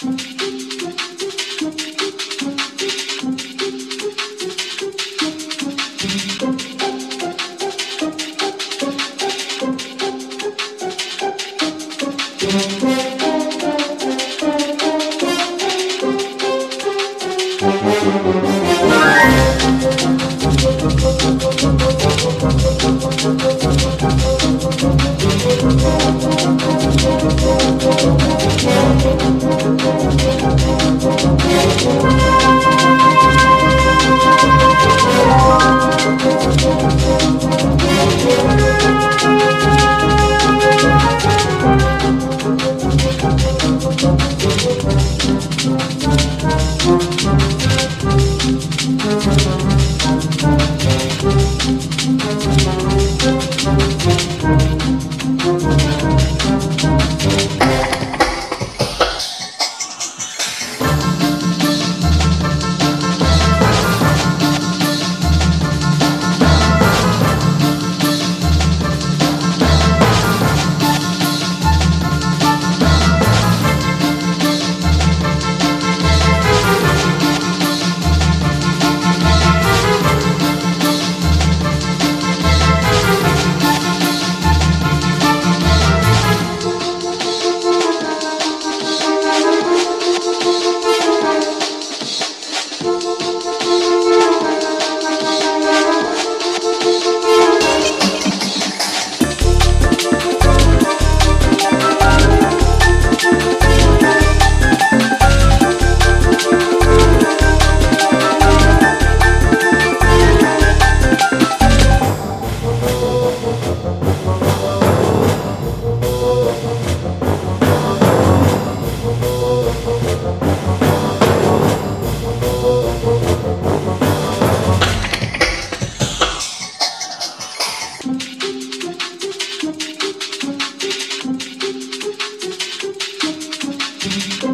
Thank Keep